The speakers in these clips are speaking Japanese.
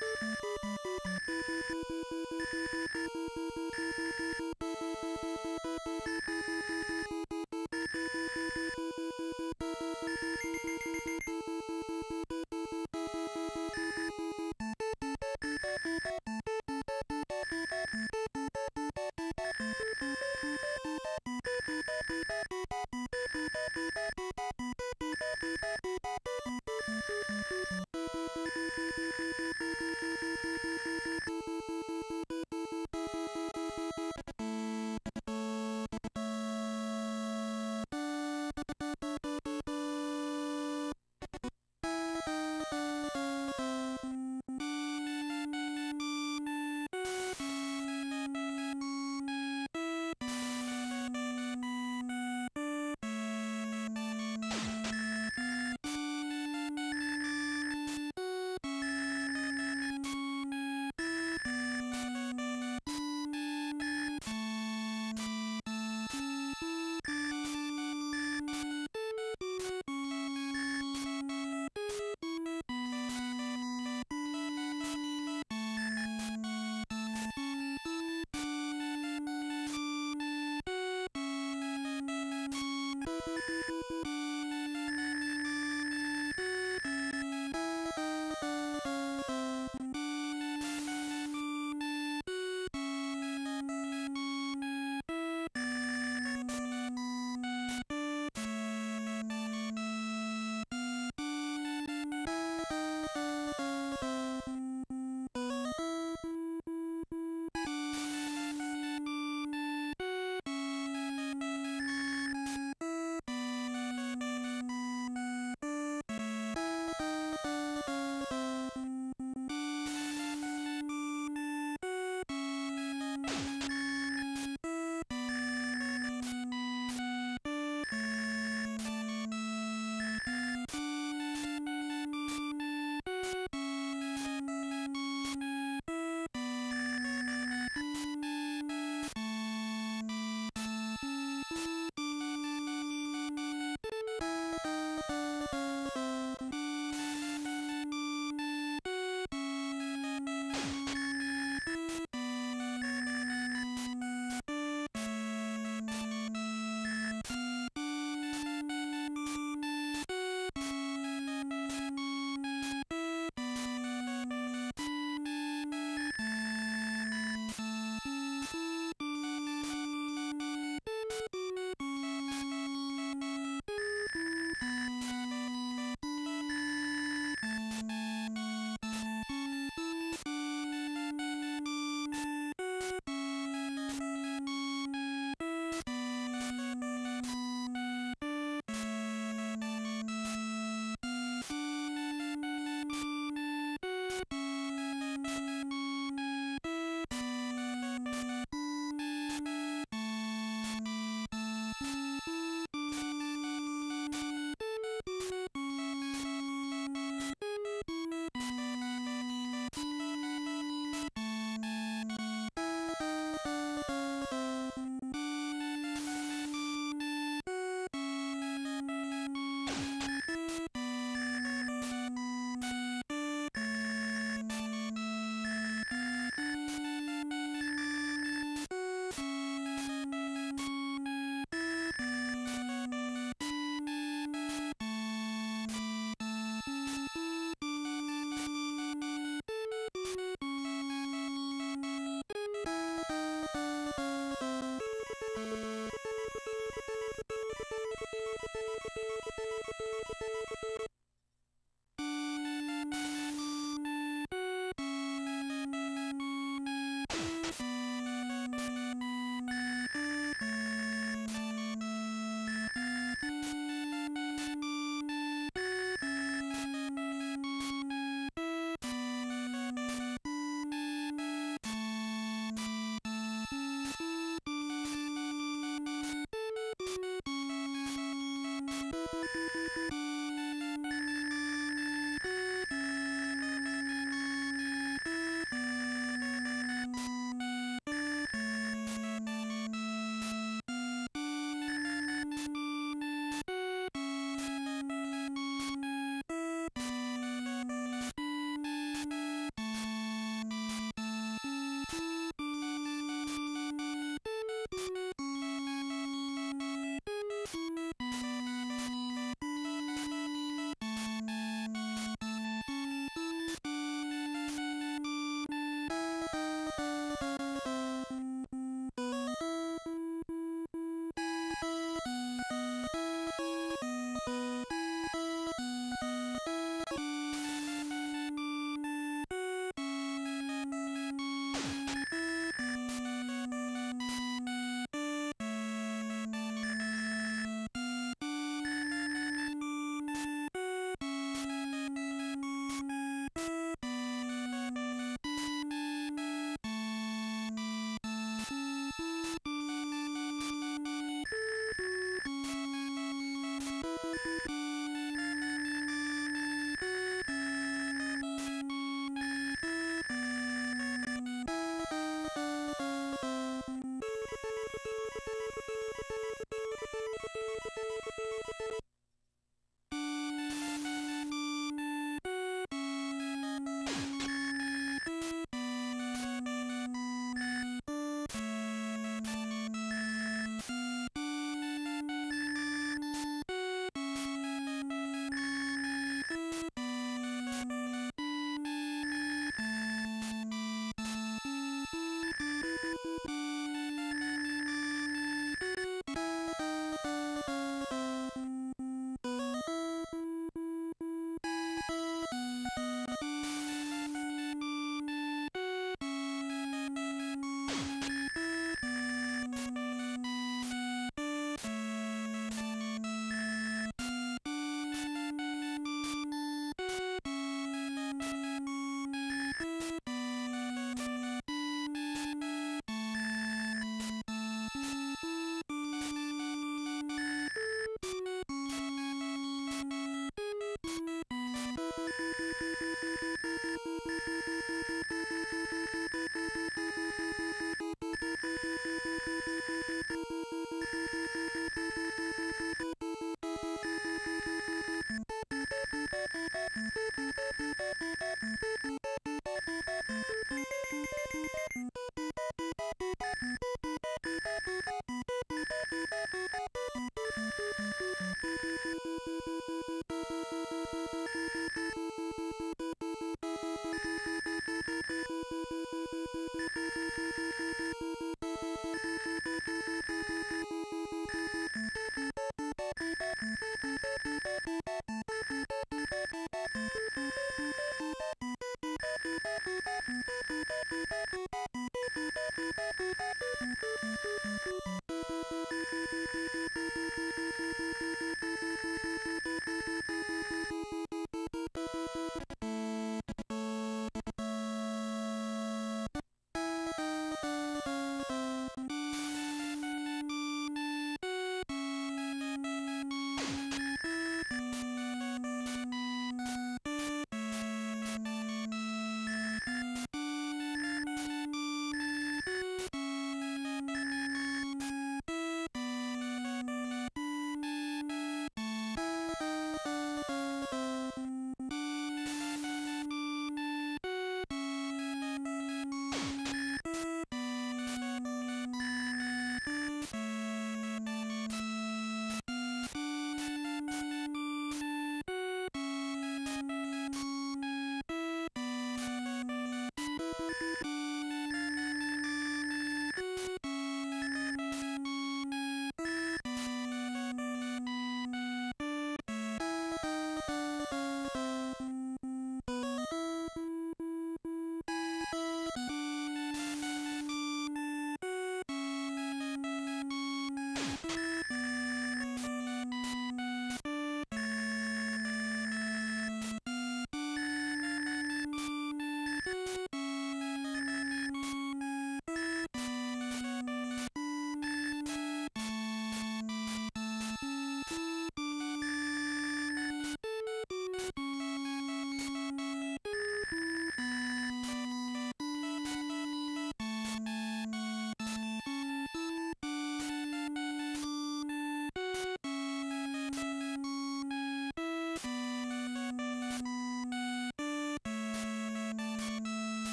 うん。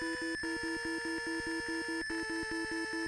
えっ?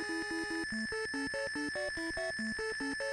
Thank you.